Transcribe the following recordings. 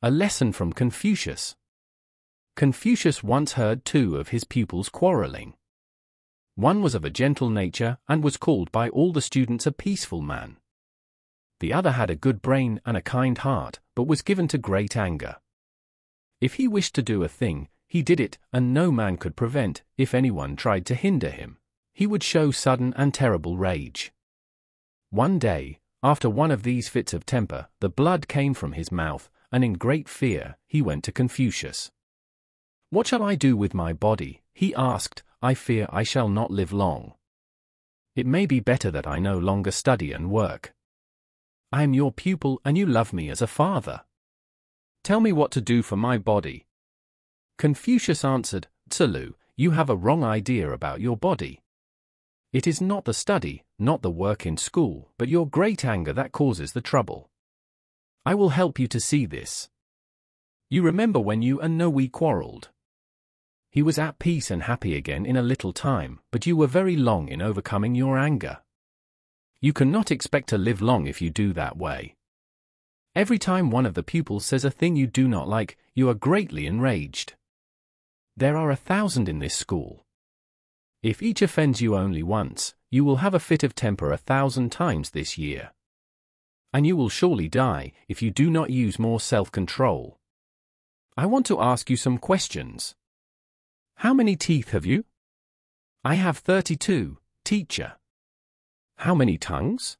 A lesson from Confucius. Confucius once heard two of his pupils quarreling. One was of a gentle nature and was called by all the students a peaceful man. The other had a good brain and a kind heart, but was given to great anger. If he wished to do a thing, he did it, and no man could prevent, if anyone tried to hinder him. He would show sudden and terrible rage. One day, after one of these fits of temper, the blood came from his mouth, and in great fear, he went to Confucius. What shall I do with my body? he asked. I fear I shall not live long. It may be better that I no longer study and work. I am your pupil and you love me as a father. Tell me what to do for my body. Confucius answered, Tzu-lu, you have a wrong idea about your body. It is not the study, not the work in school, but your great anger that causes the trouble. I will help you to see this. You remember when you and Noe quarreled. He was at peace and happy again in a little time, but you were very long in overcoming your anger. You cannot expect to live long if you do that way. Every time one of the pupils says a thing you do not like, you are greatly enraged. There are a thousand in this school. If each offends you only once, you will have a fit of temper a thousand times this year. And you will surely die if you do not use more self-control. I want to ask you some questions. How many teeth have you? I have 32, teacher. How many tongues?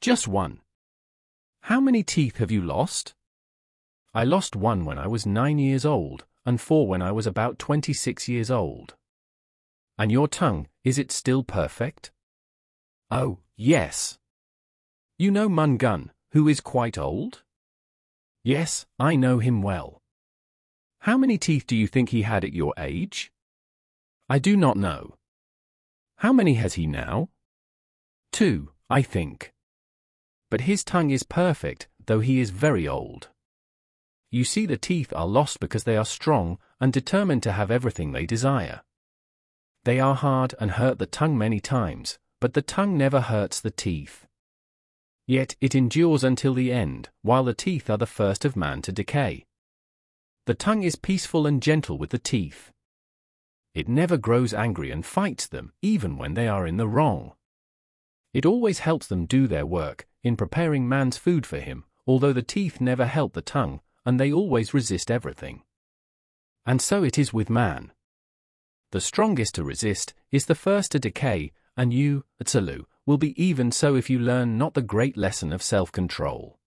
Just one. How many teeth have you lost? I lost one when I was nine years old, and four when I was about 26 years old. And your tongue, is it still perfect? Oh, yes. You know Mun Gun, who is quite old? Yes, I know him well. How many teeth do you think he had at your age? I do not know. How many has he now? Two, I think. But his tongue is perfect, though he is very old. You see the teeth are lost because they are strong and determined to have everything they desire. They are hard and hurt the tongue many times, but the tongue never hurts the teeth. Yet it endures until the end, while the teeth are the first of man to decay. The tongue is peaceful and gentle with the teeth. It never grows angry and fights them, even when they are in the wrong. It always helps them do their work, in preparing man's food for him, although the teeth never help the tongue, and they always resist everything. And so it is with man. The strongest to resist is the first to decay, and you, Tzu-lu, will be even so if you learn not the great lesson of self-control.